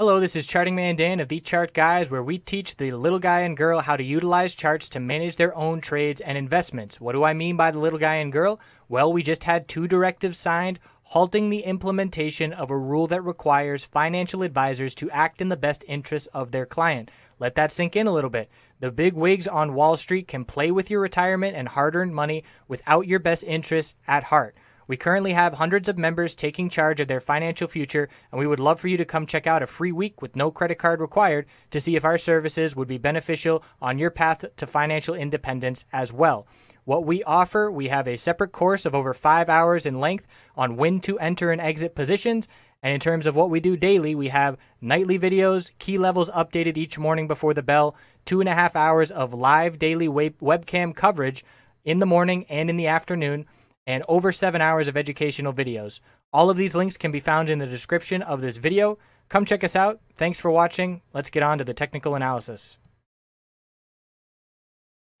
Hello, this is Charting Man Dan of The Chart Guys, where we teach the little guy and girl how to utilize charts to manage their own trades and investments. What do I mean by the little guy and girl? Well, we just had two directives signed halting the implementation of a rule that requires financial advisors to act in the best interests of their client. Let that sink in a little bit. The big wigs on Wall Street can play with your retirement and hard earned money without your best interests at heart. We currently have hundreds of members taking charge of their financial future, and we would love for you to come check out a free week with no credit card required to see if our services would be beneficial on your path to financial independence as well. What we offer, we have a separate course of over five hours in length on when to enter and exit positions. And in terms of what we do daily, we have nightly videos, key levels updated each morning before the bell, two and a half hours of live daily web- webcam coverage in the morning and in the afternoon and over seven hours of educational videos. All of these links can be found in the description of this video. Come check us out. Thanks for watching. Let's get on to the technical analysis.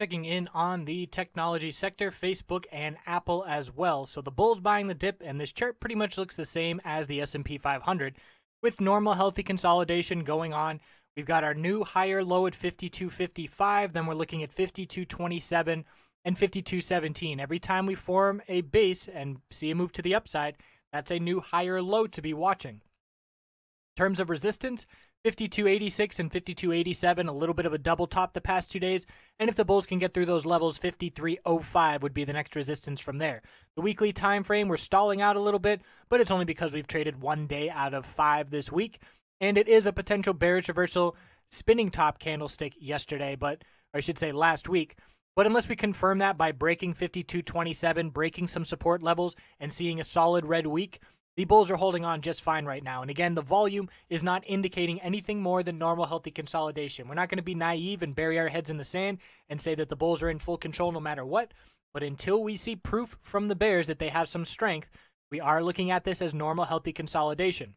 Checking in on the technology sector, Facebook and Apple as well. So the bulls buying the dip, and this chart pretty much looks the same as the S&P 500, with normal healthy consolidation going on. We've got our new higher low at 52.55, then we're looking at 52.27 and 5217. Every time we form a base and see a move to the upside, that's a new higher low to be watching. In terms of resistance, 5286 and 5287, a little bit of a double top the past two days. And if the bulls can get through those levels, 5305 would be the next resistance from there. The weekly time frame, we're stalling out a little bit, but it's only because we've traded one day out of five this week. And it is a potential bearish reversal spinning top candlestick yesterday, but I should say last week. But unless we confirm that by breaking 52.27, breaking some support levels, and seeing a solid red week, the bulls are holding on just fine right now. And again, the volume is not indicating anything more than normal healthy consolidation. We're not going to be naive and bury our heads in the sand and say that the bulls are in full control no matter what. But until we see proof from the bears that they have some strength, we are looking at this as normal healthy consolidation.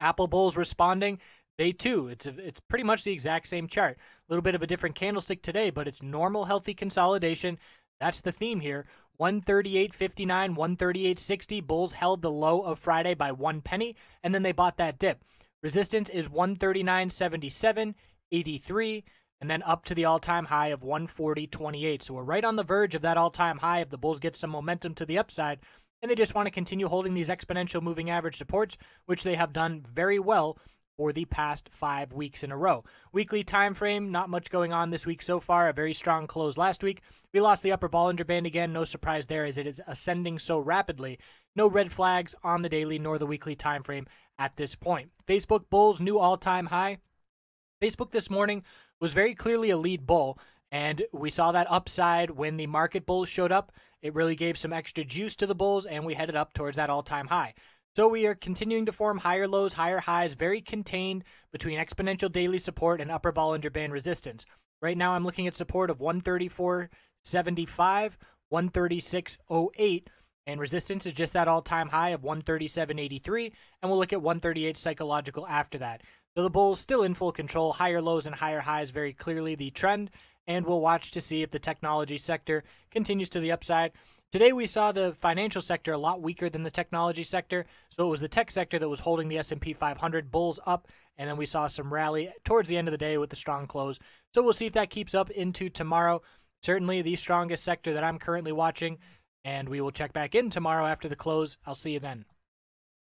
Apple bulls responding Day two, it's a, it's pretty much the exact same chart. A little bit of a different candlestick today, but it's normal healthy consolidation. That's the theme here. 138.59, 138.60. Bulls held the low of Friday by one penny, and then they bought that dip. Resistance is 139.77, 83, and then up to the all-time high of 140.28. So we're right on the verge of that all-time high if the Bulls get some momentum to the upside, and they just want to continue holding these exponential moving average supports, which they have done very well for the past five weeks in a row. Weekly time frame, not much going on this week so far. A very strong close last week. We lost the upper Bollinger Band again. No surprise there as it is ascending so rapidly. No red flags on the daily nor the weekly time frame at this point. Facebook Bulls new all-time high. Facebook this morning was very clearly a lead bull, and we saw that upside when the market bulls showed up. It really gave some extra juice to the bulls, and we headed up towards that all-time high. So we are continuing to form higher lows, higher highs, very contained between exponential daily support and upper Bollinger Band resistance. Right now I'm looking at support of 134.75, 136.08, and resistance is just that all-time high of 137.83, and we'll look at 138 psychological after that. So the bulls still in full control, higher lows and higher highs very clearly the trend, and we'll watch to see if the technology sector continues to the upside. Today we saw the financial sector a lot weaker than the technology sector, so it was the tech sector that was holding the S&P 500 bulls up, and then we saw some rally towards the end of the day with the strong close. So we'll see if that keeps up into tomorrow. Certainly the strongest sector that I'm currently watching, and we will check back in tomorrow after the close. I'll see you then.